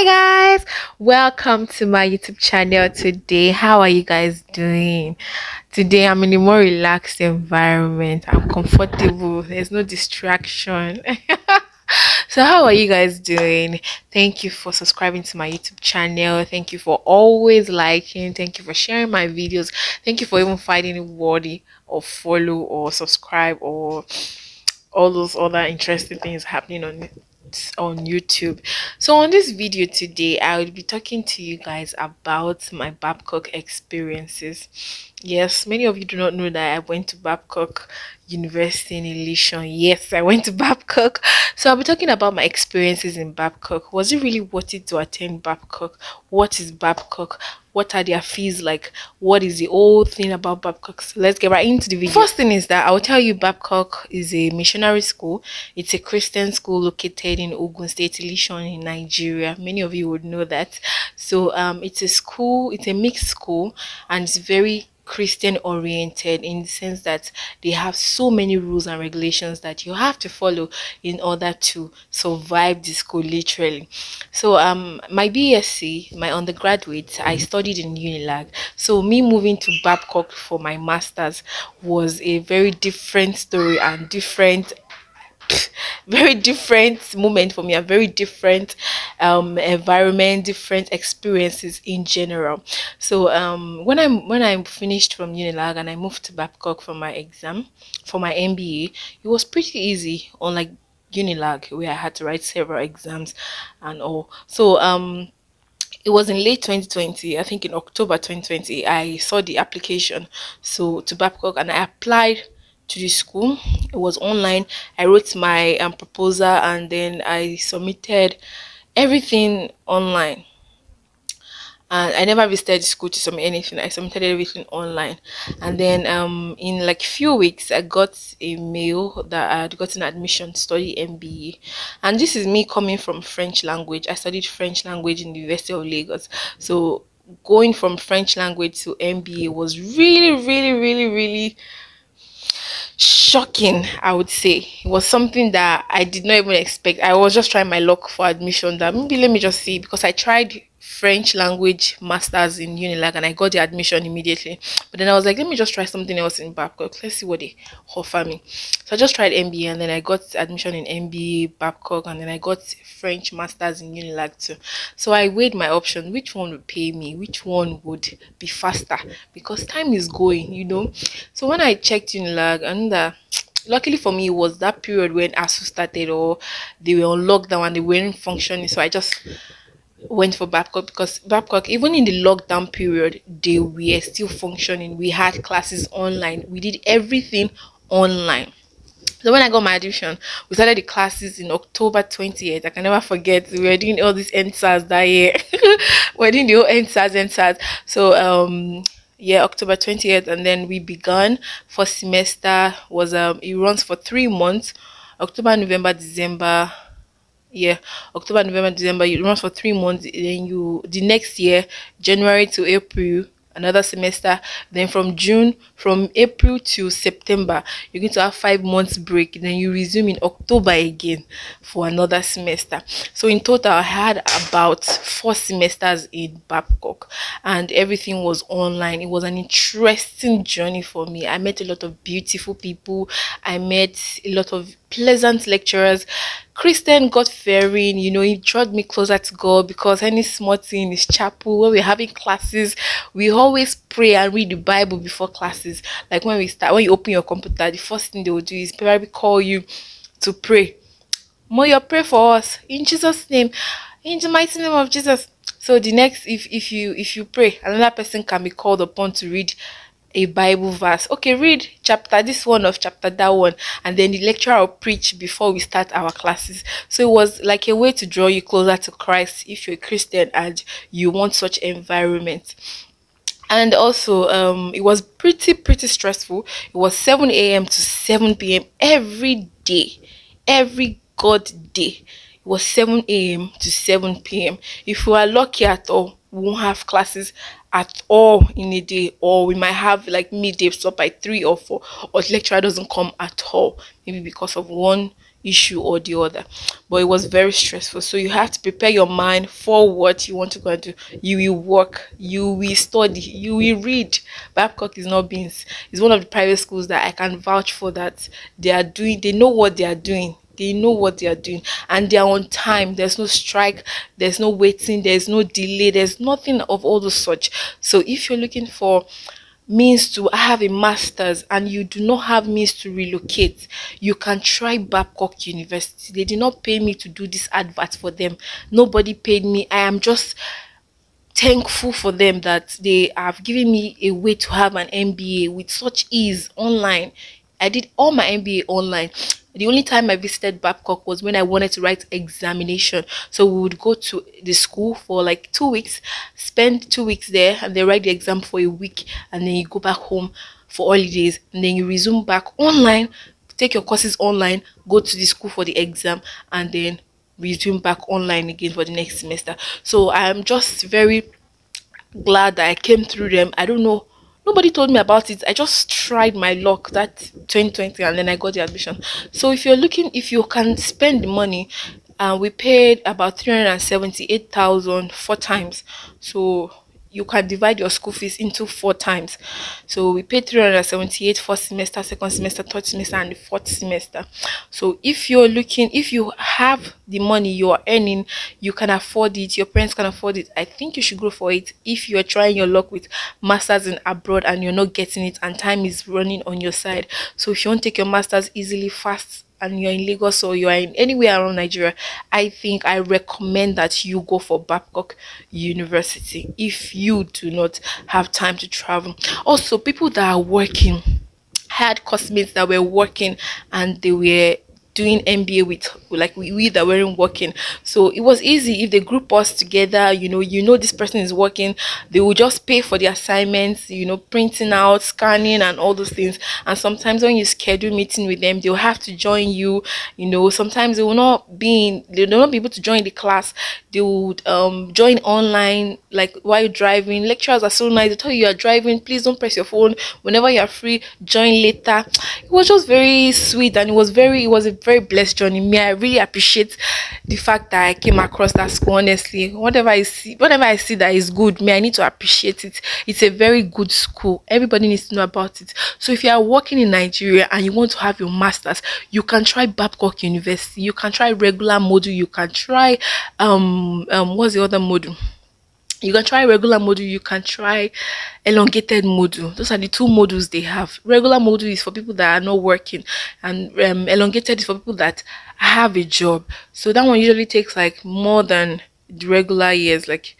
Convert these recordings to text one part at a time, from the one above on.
Hi guys, welcome to my YouTube channel today. How are you guys doing? Today I'm in a more relaxed environment. I'm comfortable. There's no distraction. so how are you guys doing? Thank you for subscribing to my YouTube channel. Thank you for always liking. Thank you for sharing my videos. Thank you for even finding it worthy of follow or subscribe or all those other interesting things happening on on YouTube. So on this video today, I will be talking to you guys about my Babcock experiences. Yes, many of you do not know that I went to Babcock University in Ilishan. Yes, I went to Babcock. So I'll be talking about my experiences in Babcock. Was it really worth it to attend Babcock? What is Babcock? What are their fees like? What is the whole thing about Babcock? So let's get right into the video. First thing is that I'll tell you Babcock is a missionary school. It's a Christian school located in Ogun State, Ilishan in Nigeria. Many of you would know that. So um, it's a school, it's a mixed school and it's very Christian oriented in the sense that they have so many rules and regulations that you have to follow in order to survive the school literally. So um my BSc, my undergraduate, I studied in Unilag. So me moving to Babcock for my masters was a very different story and different very different moment for me a very different um environment different experiences in general. So um when i'm when i finished from unilag and i moved to babcock for my exam for my mba it was pretty easy unlike unilag where i had to write several exams and all. So um it was in late 2020 i think in october 2020 i saw the application so to babcock and i applied to the school. It was online. I wrote my um, proposal and then i submitted everything online. And I never visited the school to submit anything. I submitted everything online, and then um in like few weeks I got a mail that I had gotten admission to study MBA, and this is me coming from French language. I studied French language in the University of Lagos, so going from French language to MBA was really, really, really, really shocking i would say. It was something that i did not even expect. I was just trying my luck for admission that maybe let me just see because i tried French language masters in Unilag and I got the admission immediately. But then I was like, let me just try something else in Babcock. Let's see what they offer me. So I just tried MBA and then I got admission in MBA Babcock and then I got French masters in Unilag too. So I weighed my options. Which one would pay me? Which one would be faster? Because time is going, you know. So when I checked Unilag and uh, luckily for me it was that period when ASUU started or they were on lockdown and they weren't functioning. So I just went for Babcock because Babcock, even in the lockdown period, they were still functioning. We had classes online. We did everything online. So when I got my admission, we started the classes in October 28th. I can never forget. We were doing all these EndSARS that year. we are doing the whole EndSARS, EndSARS. So um yeah, October 28th, and then we began. First semester was um it runs for three months. October, November, December, yeah october november december you run for three months then you the next year january to april another semester then from june from april to september you're going to have five months break then you resume in october again for another semester. So in total i had about four semesters in babcock and everything was online. It was an interesting journey for me. I met a lot of beautiful people. I met a lot of pleasant lecturers Christian God fearing, you know, he dragged me closer to God because any small thing in his chapel, when we're having classes, we always pray and read the Bible before classes. Like when we start, when you open your computer, the first thing they will do is probably call you to pray. Moyo, pray for us in Jesus' name, in the mighty name of Jesus. So the next, if if you if you pray, another person can be called upon to read a Bible verse. Okay, read chapter this one of chapter that one, and then the lecturer will preach before we start our classes. So it was like a way to draw you closer to Christ if you're a Christian and you want such environment. And also, um, it was pretty pretty stressful. It was 7 a.m. to 7 p.m. every day, every god day. It was 7 a.m. to 7 p.m. If you are lucky at all, we won't have classes at all in a day or we might have like midday stop by three or four or the lecturer doesn't come at all maybe because of one issue or the other. But it was very stressful. So you have to prepare your mind for what you want to go and do. You will work, you will study, you will read. Babcock is not beans. It's one of the private schools that I can vouch for that they are doing, they know what they are doing they know what they are doing and they are on time there's no strike there's no waiting there's no delay there's nothing of all the such so if you're looking for means to have a master's and you do not have means to relocate, you can try Babcock University. They did not pay me to do this advert for them. Nobody paid me. I am just thankful for them that they have given me a way to have an MBA with such ease online. I did all my MBA online the only time I visited Babcock was when I wanted to write examination. So we would go to the school for like two weeks, spend two weeks there, and then write the exam for a week, and then you go back home for holidays, and then you resume back online, take your courses online, go to the school for the exam, and then resume back online again for the next semester. So I'm just very glad that I came through them. I don't know nobody told me about it. I just tried my luck that 2020 and then i got the admission. So if you're looking if you can spend the money uh, we paid about 378,000 four times. So you can divide your school fees into four times. So we paid 378 first semester, second semester, third semester, and fourth semester. So if you're looking, if you have the money you are earning, you can afford it, your parents can afford it. I think you should go for it if you're trying your luck with masters in abroad and you're not getting it and time is running on your side. So if you want to take your masters easily, fast, and you're in Lagos or you're in anywhere around Nigeria, I think I recommend that you go for Babcock University if you do not have time to travel. Also, people that are working had classmates that were working and they were doing MBA with like we, we that weren't working. So it was easy if they group us together, you know, you know this person is working, they will just pay for the assignments, you know, printing out, scanning and all those things. And sometimes when you schedule meeting with them, they'll have to join you, you know, sometimes they will not be in, they will not be able to join the class. They would um join online like while driving. Lecturers are so nice, they tell you you are driving, please don't press your phone. Whenever you're free, join later. It was just very sweet and it was very it was a very blessed journey. Me, I really appreciate the fact that I came across that school. Honestly, whatever I see, whatever I see that is good, me, I need to appreciate it. It's a very good school. Everybody needs to know about it. So if you are working in Nigeria and you want to have your masters, you can try Babcock University. You can try regular module. You can try um um what's the other module? You can try regular module you can try elongated module. Those are the two modules they have. Regular module is for people that are not working and um, elongated is for people that have a job. So that one usually takes like more than the regular years like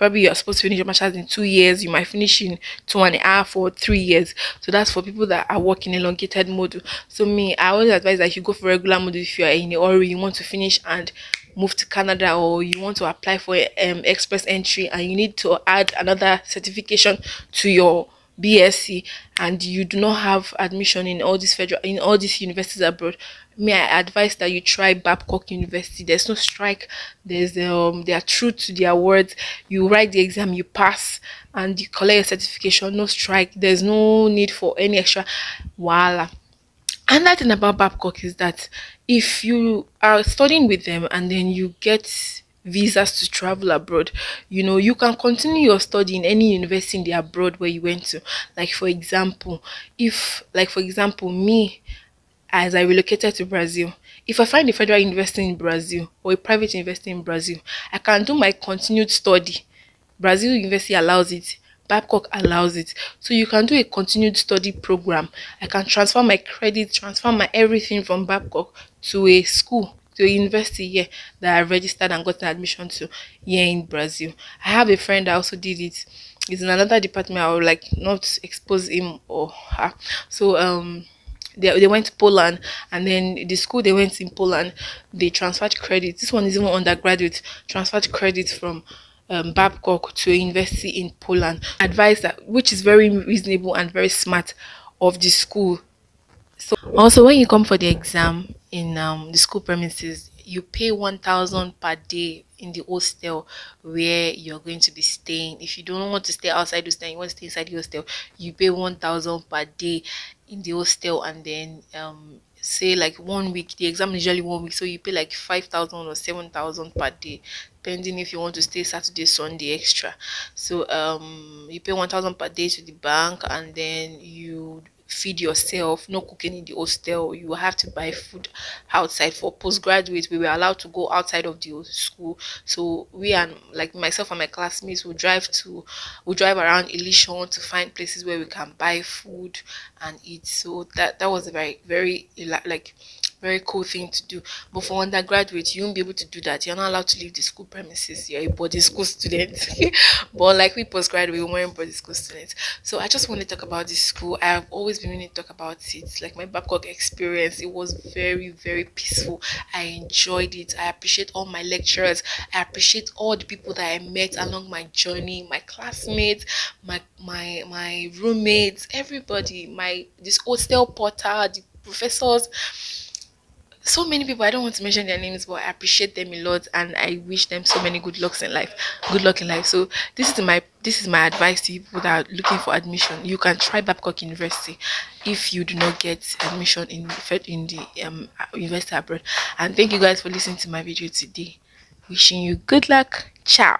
probably you're supposed to finish your master's in two years you might finish in two and a half or three years. So that's for people that are working elongated module. So me i always advise that you go for regular module if you are in a hurry you want to finish and move to Canada or you want to apply for um, express entry and you need to add another certification to your BSc and you do not have admission in all these federal in all these universities abroad, may I advise that you try Babcock University. There's no strike. There's um they are true to their words. You write the exam, you pass, and you collect a certification. No strike. There's no need for any extra. Voila. Another thing about Babcock is that if you are studying with them and then you get visas to travel abroad you know you can continue your study in any university in the abroad where you went to like for example if like for example me as i relocated to brazil if i find a federal university in brazil or a private university in brazil i can do my continued study brazil university allows it Babcock allows it. So you can do a continued study program. I can transfer my credit, transfer my everything from Babcock to a school, to a university here that I registered and got an admission to here in Brazil. I have a friend that also did it. It's in another department. I would like not expose him or her. So um they, they went to Poland and then the school they went in Poland they transferred credit. This one is even undergraduate, transferred credit from um, Babcock to a university in Poland. Advice that which is very reasonable and very smart of the school. So also when you come for the exam in um, the school premises, you pay 1000 per day in the hostel where you're going to be staying. If you don't want to stay outside the hostel, you want to stay inside the hostel, you pay 1000 per day in the hostel and then um say like one week the exam is usually one week so you pay like 5000 or 7000 per day depending if you want to stay saturday sunday extra. So um you pay 1000 per day to the bank and then you feed yourself, no cooking in the hostel. You have to buy food outside. For postgraduates, we were allowed to go outside of the school. So we and like myself and my classmates would drive to we drive around Ilishan to find places where we can buy food and eat. So that that was a very very like very cool thing to do. But for undergraduates, you won't be able to do that. You're not allowed to leave the school premises. You're a boarding school student. but like we postgraduate, we weren't boarding school students. So I just want to talk about this school. I've always been wanting to talk about it. Like my Babcock experience, it was very, very peaceful. I enjoyed it. I appreciate all my lecturers. I appreciate all the people that I met along my journey, my classmates, my my my roommates, everybody, my this hostel porter, the professors so many people i don't want to mention their names but i appreciate them a lot and i wish them so many good lucks in life good luck in life. So this is my this is my advice to people that are looking for admission. You can try babcock university if you do not get admission in in the um, university abroad. And thank you guys for listening to my video today. Wishing you good luck. Ciao